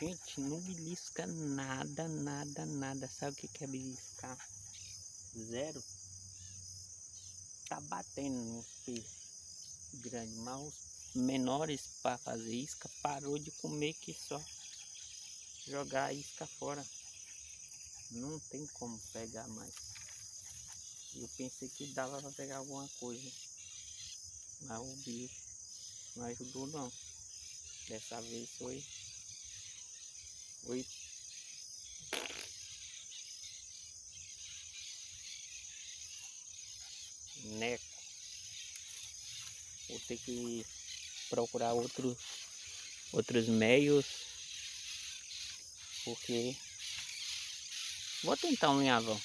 Gente, não belisca nada, nada, nada. Sabe o que que é beliscar? Zero. Tá batendo nos peixes grandes, mas os menores para fazer isca parou de comer que só jogar a isca fora. Não tem como pegar mais. Eu pensei que dava para pegar alguma coisa. Mas o bicho não ajudou não. Dessa vez foi. Foi. Neco. Vou ter que procurar outro, outros meios. Porque vou tentar um linhavão.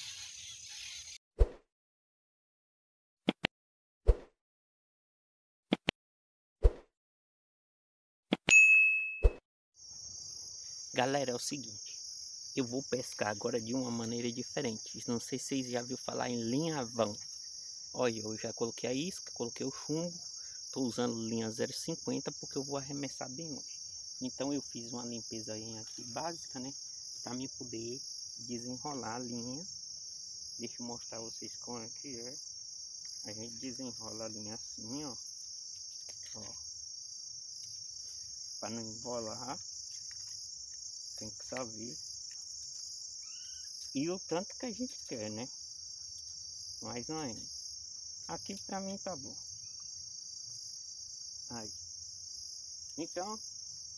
Galera, é o seguinte. Eu vou pescar agora de uma maneira diferente. Não sei se vocês já viram falar em linhavão. Olha, eu já coloquei a isca, coloquei o chumbo. Estou usando linha 0,50 porque eu vou arremessar bem longe. Então eu fiz uma limpeza aqui básica, né? Para me poder desenrolar a linha. Deixa eu mostrar vocês como é que é. A gente desenrola a linha assim, ó. ó. Para não embolar. Tem que saber. E o tanto que a gente quer, né? Mais ou menos. Aqui pra mim tá bom. Aí. Então,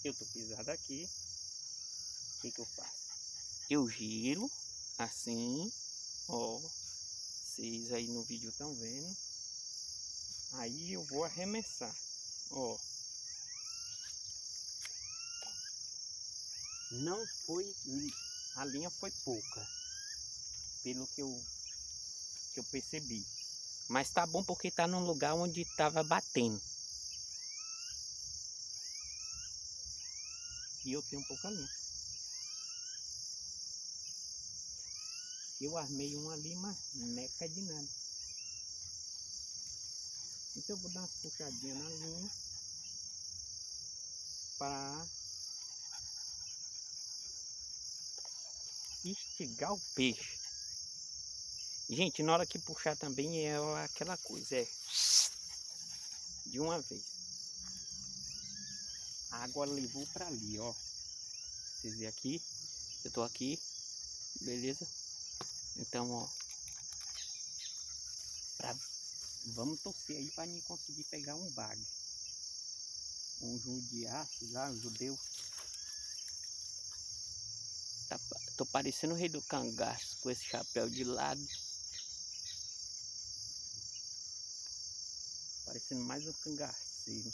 eu tô pisado aqui. O que que eu faço? Eu giro assim, ó. Vocês aí no vídeo estão vendo. Aí eu vou arremessar, ó. Não foi, a linha foi pouca, pelo que eu, que eu percebi. Mas tá bom porque tá num lugar onde tava batendo. E eu tenho pouca linha. Eu armei um ali, mas meca de nada. Então eu vou dar umas puxadinhas na linha para instigar o peixe. Gente, na hora que puxar também é aquela coisa, é de uma vez. Água levou para ali, ó. Vocês veem aqui, eu tô aqui, beleza? Então, ó, pra, vamos torcer aí para mim conseguir pegar um bag. Um judiar, sei lá, um judeu. Tá, tô parecendo o rei do cangaço com esse chapéu de lado. Parecendo mais um cangaceiro.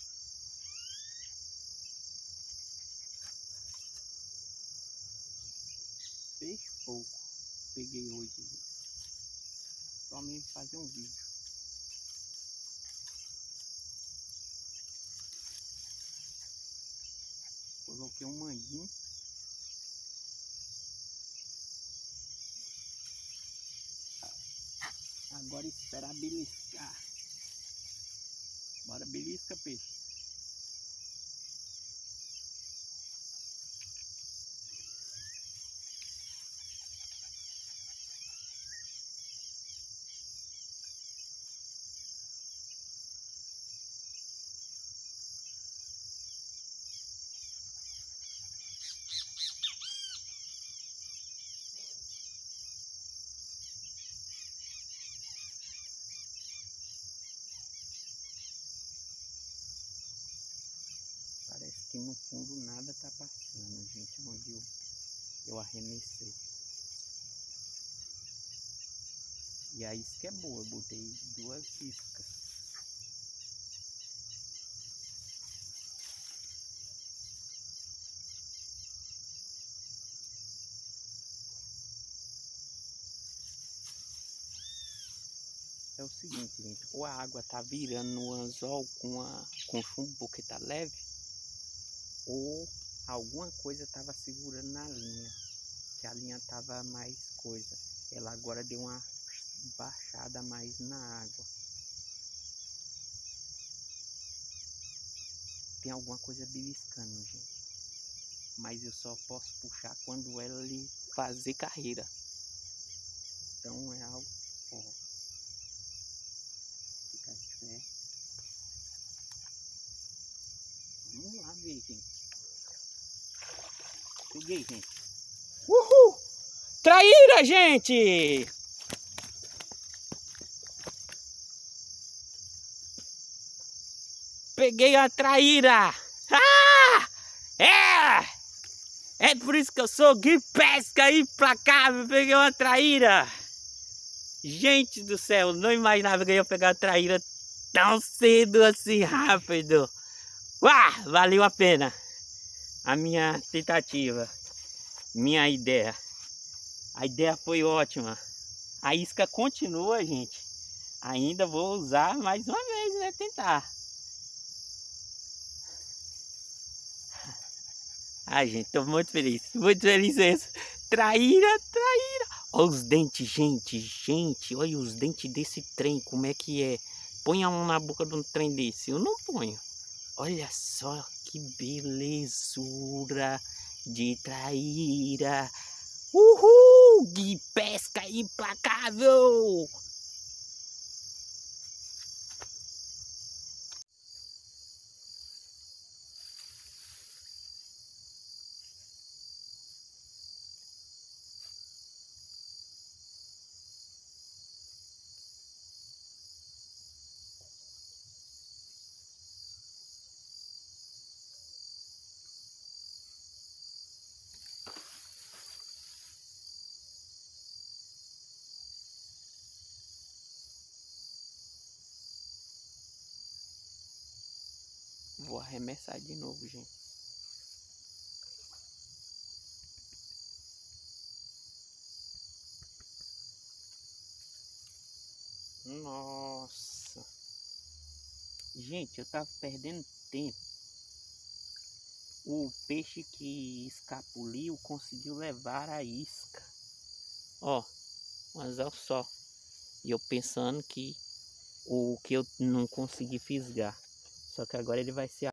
Peixe pouco peguei hoje. Só fazer um vídeo. Coloquei um manguinho. Agora esperar beliscar. Bora belisca, peixe. Que no fundo nada tá passando, gente, onde eu, eu arremessei. E a isca é boa, eu botei duas iscas. É o seguinte, gente, ou a água tá virando no anzol com, a, com chumbo porque tá leve, ou alguma coisa estava segurando na linha. Que a linha estava mais coisa. Ela agora deu uma baixada mais na água. Tem alguma coisa beliscando, gente. Mas eu só posso puxar quando ela fazer carreira. Então é algo. Ó, ficar de pé. Peguei, gente. Uhul! Traíra, gente! Peguei a traíra! Ah! É! É por isso que eu sou Gui Pesca implacável. Peguei uma traíra! Gente do céu, não imaginava que eu ia pegar a traíra tão cedo assim, rápido. Uau, valeu a pena a minha tentativa, minha ideia. A ideia foi ótima. A isca continua, gente. Ainda vou usar mais uma vez, né? Tentar. Ai, gente, tô muito feliz. Muito feliz mesmo. Traíra, traíra. Olha os dentes, gente. Gente, olha os dentes desse trem. Como é que é? Põe a mão na boca de um trem desse. Eu não ponho. Olha só que belezura de traíra. Uhul! De pesca implacável! Vou arremessar de novo, gente. Nossa. Gente, eu tava perdendo tempo. O peixe que escapuliu conseguiu levar a isca. Ó, mas olha só. E eu pensando que o que eu não consegui fisgar. Só que agora ele vai ser